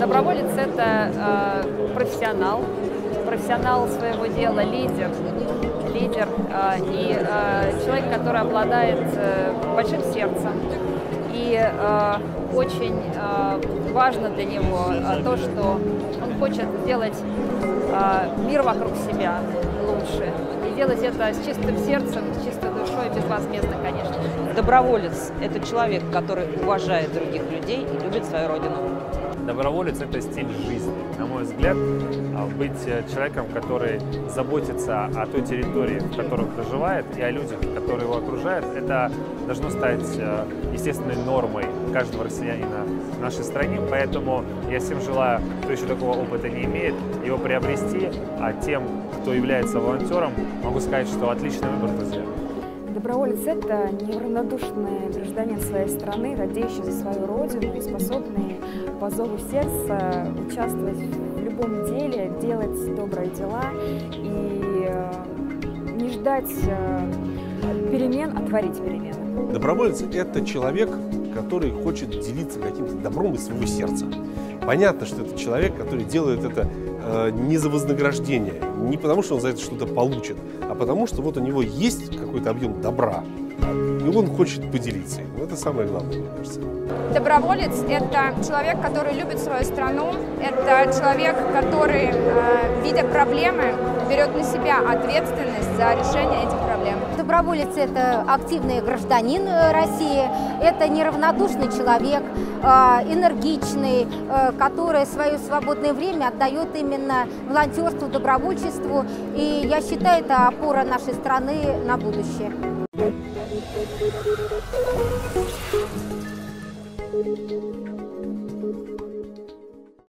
Доброволец – это э, профессионал, профессионал своего дела, лидер, лидер э, и э, человек, который обладает э, большим сердцем. И э, очень э, важно для него э, то, что он хочет сделать э, мир вокруг себя лучше. И делать это с чистым сердцем, с чистой душой, безвозмездно, конечно. Доброволец – это человек, который уважает других людей и любит свою родину. Доброволец – это стиль жизни. На мой взгляд, а, быть человеком, который заботится о той территории, в которой проживает, и о людях, которые его окружают, это должно стать э, естественной нормой каждого россиянина в нашей стране. Поэтому я всем желаю, кто еще такого опыта не имеет, его приобрести. А тем, кто является волонтером, могу сказать, что отличный выбор, друзья. Доброволец – это неравнодушный гражданин своей страны, радеющий за свою родину и способный по зову сердца участвовать в любом деле, делать добрые дела и э, не ждать э, перемен, а творить перемены. Доброволец – это человек, который хочет делиться каким-то добром из своего сердца. Понятно, что это человек, который делает это э, не за вознаграждение, не потому, что он за это что-то получит, а потому, что вот у него есть какой-то объем добра, и он хочет поделиться им. Это самое главное, мне кажется. Доброволец – это человек, который любит свою страну, это человек, который, э, видя проблемы, берет на себя ответственность за решение этих проблем. Доброволец – это активный гражданин э, России, это неравнодушный человек, э, энергичный, который свое свободное время отдает именно волонтерству, добровольчеству. И я считаю, это опора нашей страны на будущее.